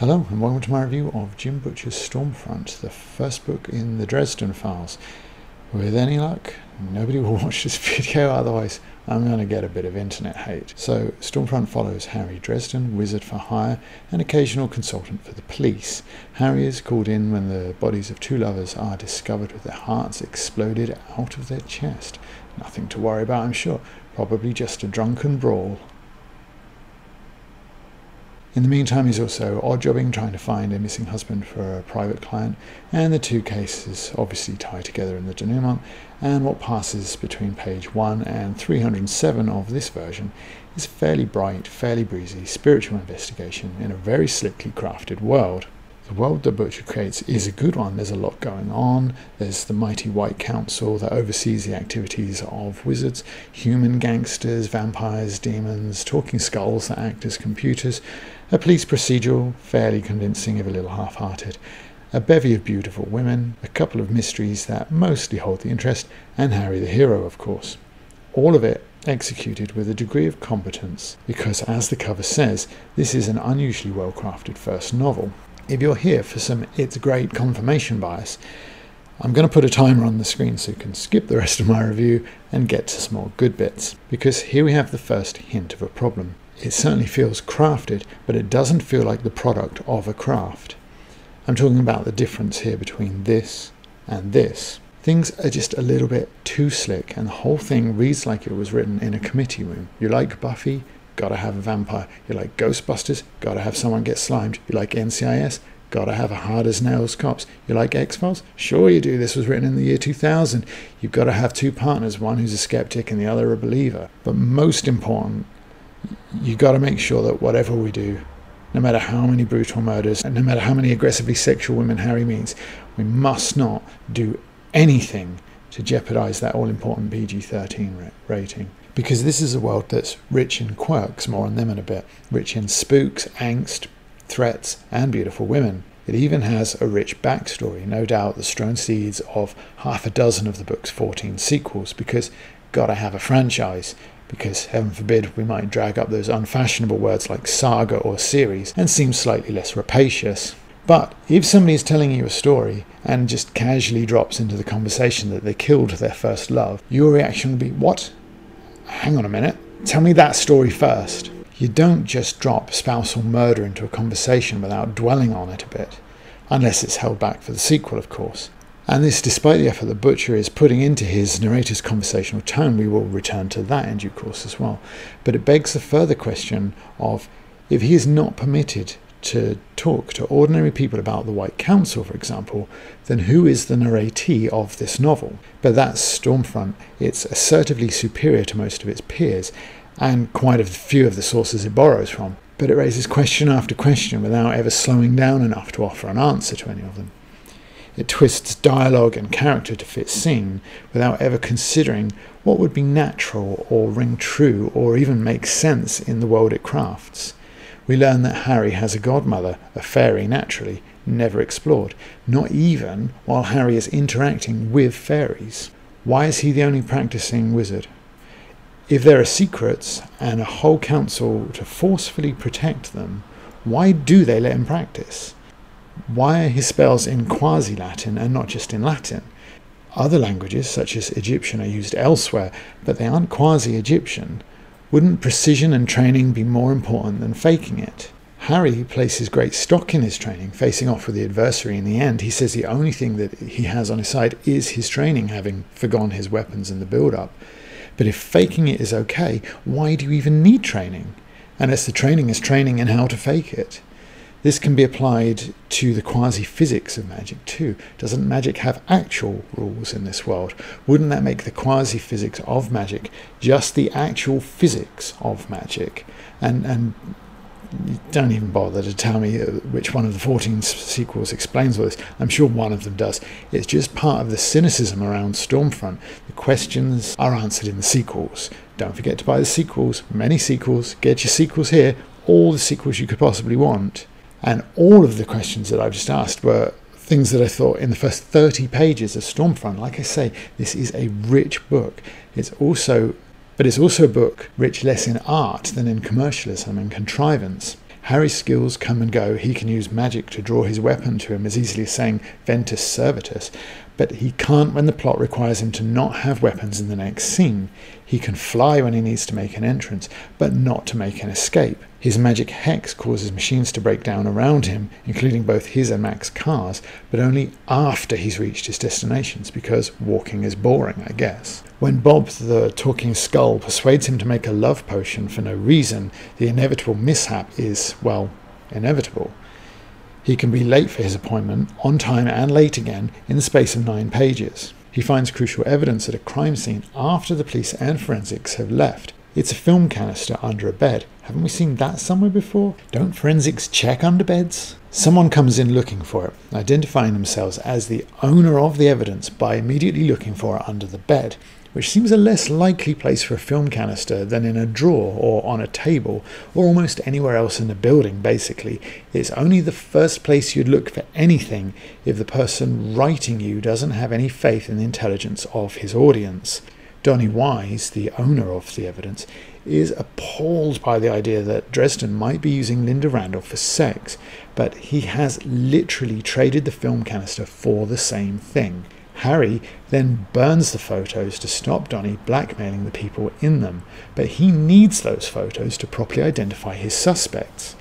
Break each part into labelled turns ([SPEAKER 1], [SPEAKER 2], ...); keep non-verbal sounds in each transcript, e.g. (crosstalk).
[SPEAKER 1] Hello and welcome to my review of Jim Butcher's Storm Front, the first book in the Dresden Files. With any luck, nobody will (laughs) watch this video, otherwise I'm going to get a bit of internet hate. So, Storm Front follows Harry Dresden, wizard for hire, and occasional consultant for the police. Harry is called in when the bodies of two lovers are discovered with their hearts exploded out of their chest. Nothing to worry about, I'm sure. Probably just a drunken brawl. In the meantime, he's also odd jobbing, trying to find a missing husband for a private client, and the two cases obviously tie together in the denouement. And what passes between page 1 and 307 of this version is fairly bright, fairly breezy spiritual investigation in a very slickly crafted world. The world that Butcher creates is a good one. There's a lot going on. There's the mighty White Council that oversees the activities of wizards, human gangsters, vampires, demons, talking skulls that act as computers, a police procedural, fairly convincing if a little half hearted, a bevy of beautiful women, a couple of mysteries that mostly hold the interest, and Harry the hero, of course. All of it executed with a degree of competence, because as the cover says, this is an unusually well crafted first novel if you're here for some it's great confirmation bias, I'm going to put a timer on the screen so you can skip the rest of my review and get to some more good bits. Because here we have the first hint of a problem. It certainly feels crafted, but it doesn't feel like the product of a craft. I'm talking about the difference here between this and this. Things are just a little bit too slick, and the whole thing reads like it was written in a committee room. You like Buffy? gotta have a vampire. You like Ghostbusters, gotta have someone get slimed. You like NCIS, gotta have a hard as nails cops. You like X Files? Sure you do. This was written in the year 2000. You've got to have two partners, one who's a skeptic and the other a believer. But most important, you got to make sure that whatever we do, no matter how many brutal murders and no matter how many aggressively sexual women Harry meets, we must not do anything to jeopardize that all important PG 13 rating because this is a world that's rich in quirks, more on them in a bit, rich in spooks, angst, threats, and beautiful women. It even has a rich backstory, no doubt the strewn seeds of half a dozen of the book's 14 sequels, because gotta have a franchise, because heaven forbid we might drag up those unfashionable words like saga or series and seem slightly less rapacious. But if somebody is telling you a story and just casually drops into the conversation that they killed their first love, your reaction would be, What? hang on a minute, tell me that story first. You don't just drop spousal murder into a conversation without dwelling on it a bit, unless it's held back for the sequel, of course. And this despite the effort the Butcher is putting into his narrator's conversational tone, we will return to that in due course as well. But it begs the further question of if he is not permitted to talk to ordinary people about the White Council, for example, then who is the narratee of this novel? But that's Storm Front. It's assertively superior to most of its peers, and quite a few of the sources it borrows from. But it raises question after question without ever slowing down enough to offer an answer to any of them. It twists dialogue and character to fit scene without ever considering what would be natural or ring true or even make sense in the world it crafts we learn that Harry has a godmother, a fairy naturally, never explored, not even while Harry is interacting with fairies. Why is he the only practicing wizard? If there are secrets and a whole council to forcefully protect them, why do they let him practice? Why are his spells in quasi Latin and not just in Latin? Other languages, such as Egyptian, are used elsewhere, but they aren't quasi Egyptian. Wouldn't precision and training be more important than faking it? Harry places great stock in his training, facing off with the adversary in the end. He says the only thing that he has on his side is his training, having forgone his weapons in the build up. But if faking it is okay, why do you even need training? Unless the training is training in how to fake it. This can be applied to the quasi physics of magic too. Doesn't magic have actual rules in this world? Wouldn't that make the quasi physics of magic just the actual physics of magic? And, and don't even bother to tell me uh, which one of the 14 sequels explains all this. I'm sure one of them does. It's just part of the cynicism around Storm Front. The questions are answered in the sequels. Don't forget to buy the sequels, many sequels. Get your sequels here, all the sequels you could possibly want. And all of the questions that I've just asked were things that I thought in the first 30 pages of Storm Front. Like I say, this is a rich book. It's also, but it's also a book rich less in art than in commercialism and contrivance. Harry's skills come and go. He can use magic to draw his weapon to him as easily as saying Ventas Servitas, but he can't when the plot requires him to not have weapons in the next scene. He can fly when he needs to make an entrance, but not to make an escape. His magic hex causes machines to break down around him, including both his and Mac's cars, but only after he's reached his destinations, because walking is boring, I guess. When Bob, the talking skull, persuades him to make a love potion for no reason, the inevitable mishap is, well, inevitable. He can be late for his appointment, on time and late again, in the space of nine pages. He finds crucial evidence at a crime scene after the police and forensics have left. It's a film canister under a bed. Haven't we seen that somewhere before? Don't forensics check under beds? Someone comes in looking for it, identifying themselves as the owner of the evidence by immediately looking for it under the bed which seems a less likely place for a film canister than in a drawer or on a table or almost anywhere else in the building, basically. It's only the first place you'd look for anything if the person writing you doesn't have any faith in the intelligence of his audience. Donny Wise, the owner of the evidence, is appalled by the idea that Dresden might be using Linda Randall for sex, but he has literally traded the film canister for the same thing. Harry then burns the photos to stop Donny blackmailing the people in them, but he needs those photos to properly identify his suspects.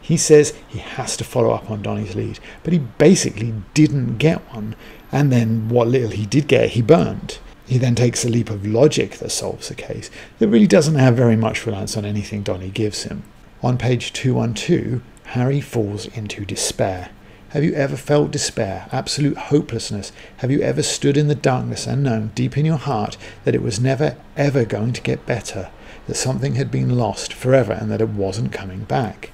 [SPEAKER 1] He says he has to follow up on Donny's lead, but he basically didn't get one, and then what little he did get, he burned. He then takes a leap of logic that solves the case that really doesn't have very much reliance on anything Donny gives him. On page 212, Harry falls into despair. Have you ever felt despair, absolute hopelessness? Have you ever stood in the darkness and known deep in your heart that it was never, ever going to get better, that something had been lost forever and that it wasn't coming back?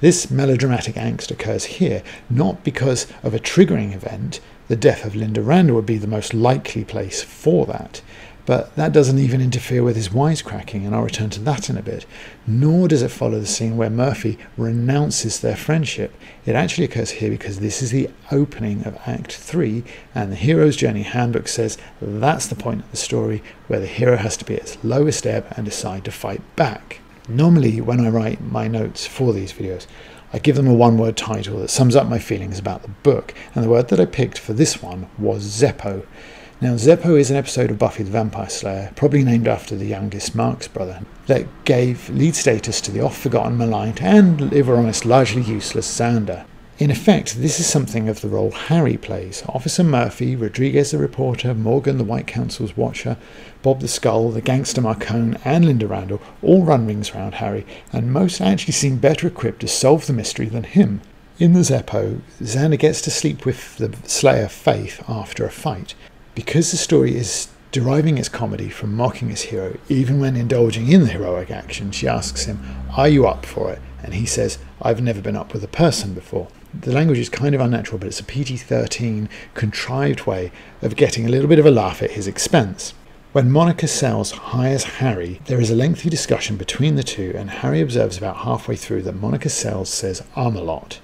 [SPEAKER 1] This melodramatic angst occurs here not because of a triggering event, the death of Linda Randall would be the most likely place for that, but that doesn't even interfere with his wisecracking, and I'll return to that in a bit. Nor does it follow the scene where Murphy renounces their friendship. It actually occurs here because this is the opening of Act 3, and the Hero's Journey Handbook says that's the point of the story where the hero has to be at its lowest ebb and decide to fight back. Normally, when I write my notes for these videos, I give them a one word title that sums up my feelings about the book, and the word that I picked for this one was Zeppo. Now, Zeppo is an episode of Buffy the Vampire Slayer, probably named after the youngest Marx brother, that gave lead status to the oft forgotten, maligned, and, if we're honest, largely useless Xander. In effect, this is something of the role Harry plays. Officer Murphy, Rodriguez the reporter, Morgan the White Council's watcher, Bob the Skull, the gangster Marcone, and Linda Randall all run rings around Harry, and most actually seem better equipped to solve the mystery than him. In the Zeppo, Xander gets to sleep with the Slayer Faith after a fight, because the story is deriving its comedy from mocking its hero, even when indulging in the heroic action, she asks him, Are you up for it? And he says, I've never been up with a person before. The language is kind of unnatural, but it's a PG 13 contrived way of getting a little bit of a laugh at his expense. When Monica Sells hires Harry, there is a lengthy discussion between the two, and Harry observes about halfway through that Monica Sells says um a lot.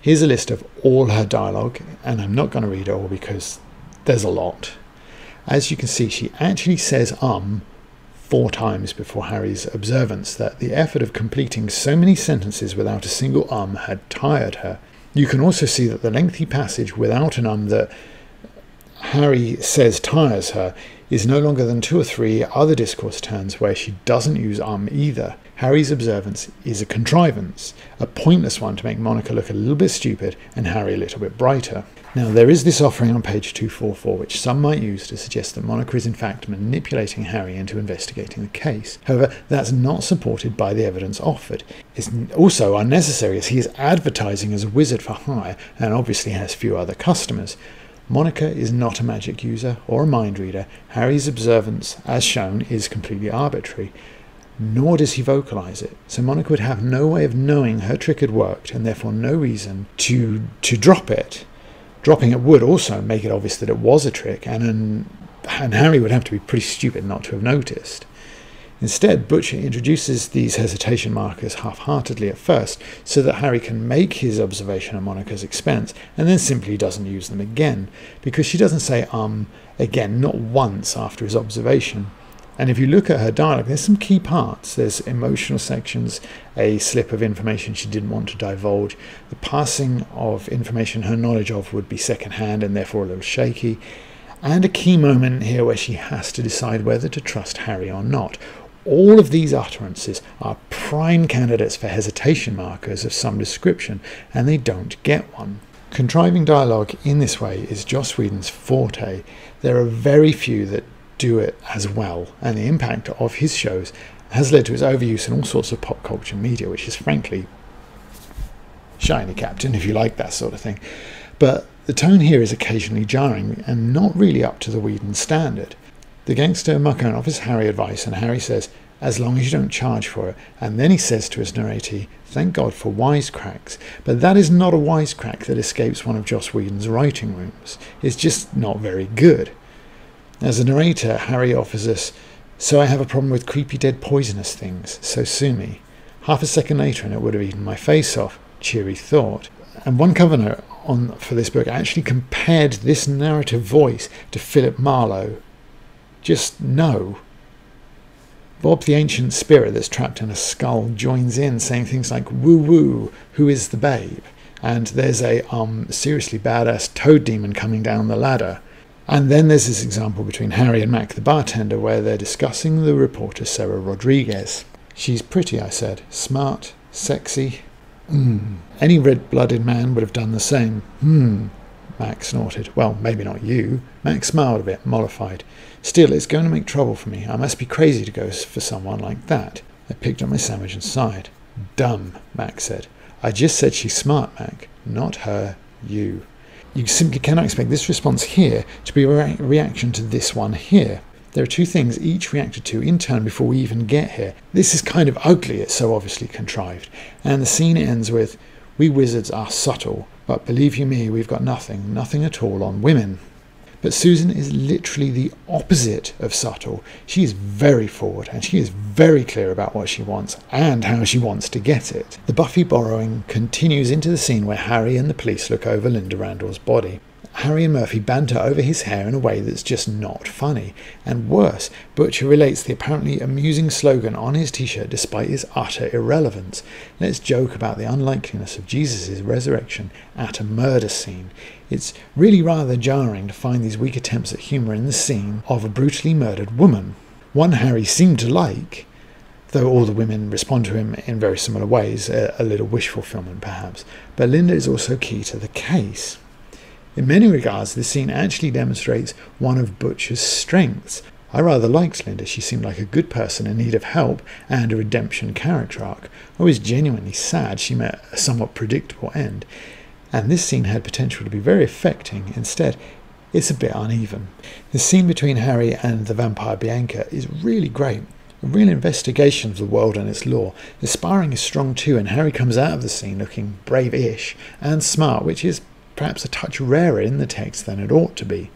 [SPEAKER 1] Here's a list of all her dialogue, and I'm not going to read it all because there's a lot. As you can see, she actually says um four times before Harry's observance that the effort of completing so many sentences without a single um had tired her. You can also see that the lengthy passage without an um that Harry says tires her is no longer than two or three other discourse turns where she doesn't use um either. Harry's observance is a contrivance, a pointless one to make Monica look a little bit stupid and Harry a little bit brighter. Now, there is this offering on page 244, which some might use to suggest that Monica is in fact manipulating Harry into investigating the case. However, that's not supported by the evidence offered. It's also unnecessary as he is advertising as a wizard for hire and obviously has few other customers. Monica is not a magic user or a mind reader. Harry's observance, as shown, is completely arbitrary. Nor does he vocalize it. So Monica would have no way of knowing her trick had worked and therefore no reason to to drop it. Dropping it would also make it obvious that it was a trick, and, an, and Harry would have to be pretty stupid not to have noticed. Instead, Butcher introduces these hesitation markers half heartedly at first so that Harry can make his observation at Monica's expense and then simply doesn't use them again because she doesn't say um again, not once after his observation. And if you look at her dialogue, there's some key parts. There's emotional sections, a slip of information she didn't want to divulge. The passing of information her knowledge of would be secondhand and therefore a little shaky. And a key moment here where she has to decide whether to trust Harry or not. All of these utterances are prime candidates for hesitation markers of some description, and they don't get one. Contriving dialogue in this way is Joss Whedon's forte. There are very few that do it as well, and the impact of his shows has led to his overuse in all sorts of pop culture media, which is frankly shiny captain, if you like that sort of thing. But the tone here is occasionally jarring and not really up to the Whedon standard. The gangster mucker offers Harry advice, and Harry says, as long as you don't charge for it. And then he says to his narrator, Thank God for wisecracks. But that is not a wisecrack that escapes one of Joss Whedon's writing rooms. It's just not very good. As a narrator, Harry offers us, So I have a problem with creepy dead poisonous things, so sue me. Half a second later and it would have eaten my face off. Cheery thought. And one cover note on for this book actually compared this narrative voice to Philip Marlowe. Just no. Bob the ancient spirit that's trapped in a skull joins in saying things like woo woo, who is the babe? And there's a um seriously badass toad demon coming down the ladder. And then there's this example between Harry and Mac the bartender where they're discussing the reporter Sarah Rodriguez. She's pretty, I said. Smart, sexy. Hmm. Any red blooded man would have done the same. Hmm. Mac snorted. Well, maybe not you. Mac smiled a bit, mollified. Still, it's going to make trouble for me. I must be crazy to go for someone like that. I picked up my sandwich and sighed. Dumb, Mac said. I just said she's smart, Mac. Not her, you. You simply cannot expect this response here to be a re- reaction to this one here. There are two things each reacted to in turn before we even get here. This is kind of ugly, it's so obviously contrived. And the scene ends with We wizards are subtle, but believe you me, we've got nothing, nothing at all on women. But Susan is literally the opposite of subtle. She is very forward and she is very clear about what she wants and how she wants to get it. The Buffy borrowing continues into the scene where Harry and the police look over Linda Randall's body. Harry and Murphy banter over his hair in a way that's just not funny. And worse, Butcher relates the apparently amusing slogan on his t shirt despite its utter irrelevance. Let's joke about the unlikeliness of Jesus' resurrection at a murder scene. It's really rather jarring to find these weak attempts at humour in the scene of a brutally murdered woman. One Harry seemed to like, though all the women respond to him in very similar ways, a, a little wish fulfillment perhaps. But Linda is also key to the case. In many regards, this scene actually demonstrates one of Butcher's strengths. I rather liked Linda. She seemed like a good person in need of help and a redemption character arc. I was genuinely sad she met a somewhat predictable end. And this scene had potential to be very affecting. Instead, it's a bit uneven. The scene between Harry and the vampire Bianca is really great. A real investigation of the world and its law. The sparring is strong too, and Harry comes out of the scene looking brave ish and smart, which is perhaps a touch rarer in the text than it ought to be.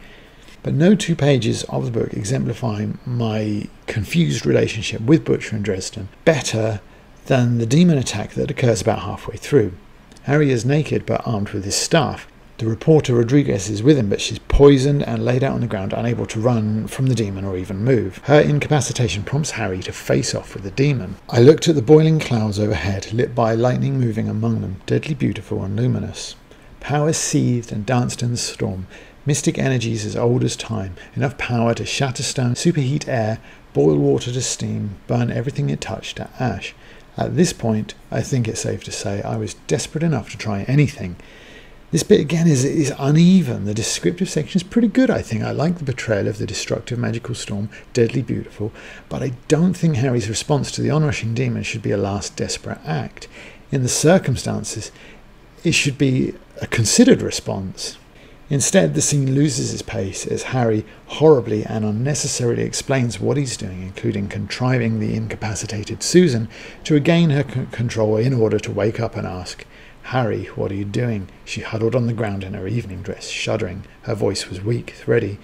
[SPEAKER 1] But no two pages of the book exemplify my confused relationship with Butcher and Dresden better than the demon attack that occurs about halfway through. Harry is naked but armed with his staff. The reporter Rodriguez is with him, but she's poisoned and laid out on the ground, unable to run from the demon or even move. Her incapacitation prompts Harry to face off with the demon. I looked at the boiling clouds overhead, lit by lightning moving among them, deadly beautiful and luminous. Power seethed and danced in the storm. Mystic energies as old as time, enough power to shatter stone, superheat air, boil water to steam, burn everything it touched to ash. At this point, I think it's safe to say I was desperate enough to try anything. This bit again is, is uneven. The descriptive section is pretty good, I think. I like the portrayal of the destructive magical storm, deadly beautiful, but I don't think Harry's response to the onrushing demon should be a last desperate act. In the circumstances, it should be a considered response. Instead, the scene loses its pace as Harry horribly and unnecessarily explains what he's doing, including contriving the incapacitated Susan to regain her c- control in order to wake up and ask, Harry, what are you doing? She huddled on the ground in her evening dress, shuddering. Her voice was weak, thready.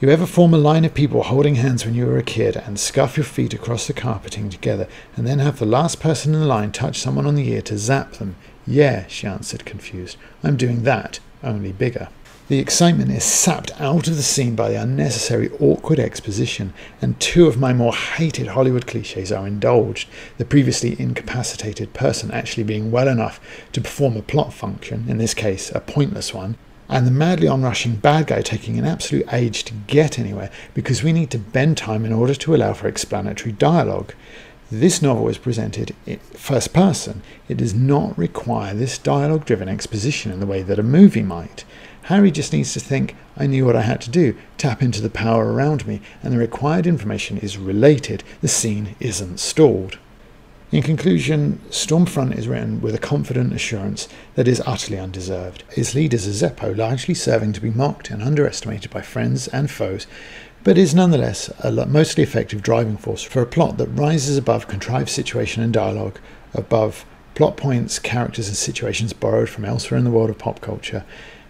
[SPEAKER 1] You ever form a line of people holding hands when you were a kid and scuff your feet across the carpeting together and then have the last person in the line touch someone on the ear to zap them? Yeah, she answered, confused. I'm doing that, only bigger. The excitement is sapped out of the scene by the unnecessary awkward exposition, and two of my more hated Hollywood cliches are indulged the previously incapacitated person actually being well enough to perform a plot function, in this case a pointless one, and the madly onrushing bad guy taking an absolute age to get anywhere because we need to bend time in order to allow for explanatory dialogue. This novel is presented in first person. It does not require this dialogue driven exposition in the way that a movie might. Harry just needs to think, I knew what I had to do, tap into the power around me, and the required information is related. The scene isn't stalled. In conclusion, Storm Front is written with a confident assurance that is utterly undeserved. Its lead is a Zeppo largely serving to be mocked and underestimated by friends and foes, but is nonetheless a mostly effective driving force for a plot that rises above contrived situation and dialogue, above plot points, characters, and situations borrowed from elsewhere in the world of pop culture,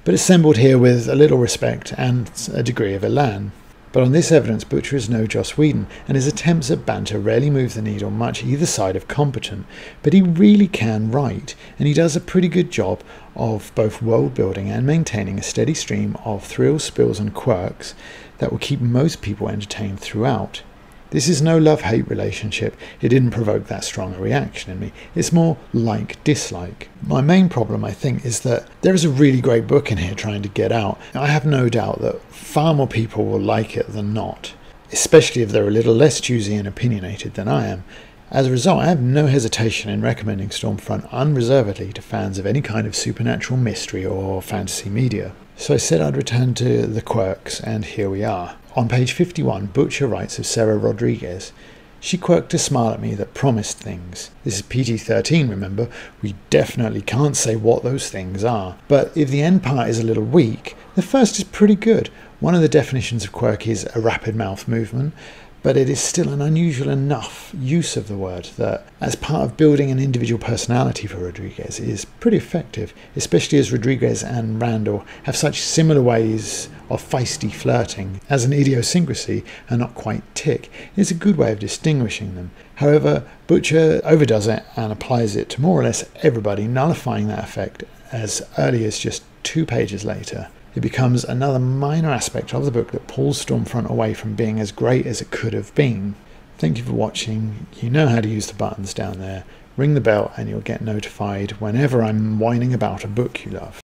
[SPEAKER 1] but assembled here with a little respect and a degree of elan. But on this evidence, Butcher is no Joss Whedon, and his attempts at banter rarely move the needle much either side of competent. But he really can write, and he does a pretty good job of both world building and maintaining a steady stream of thrills, spills, and quirks that will keep most people entertained throughout. This is no love hate relationship. It didn't provoke that strong a reaction in me. It's more like dislike. My main problem, I think, is that there is a really great book in here trying to get out. I have no doubt that far more people will like it than not, especially if they're a little less choosy and opinionated than I am. As a result, I have no hesitation in recommending Storm Front unreservedly to fans of any kind of supernatural mystery or fantasy media. So I said I'd return to the quirks, and here we are. On page 51, Butcher writes of Sarah Rodriguez. She quirked a smile at me that promised things. This is PG 13, remember? We definitely can't say what those things are. But if the end part is a little weak, the first is pretty good. One of the definitions of quirk is a rapid mouth movement, but it is still an unusual enough use of the word that, as part of building an individual personality for Rodriguez, is pretty effective, especially as Rodriguez and Randall have such similar ways of feisty flirting as an idiosyncrasy and not quite tick. It's a good way of distinguishing them. However, Butcher overdoes it and applies it to more or less everybody, nullifying that effect as early as just two pages later. It becomes another minor aspect of the book that pulls Storm Front away from being as great as it could have been. Thank you for watching. You know how to use the buttons down there. Ring the bell and you'll get notified whenever I'm whining about a book you love.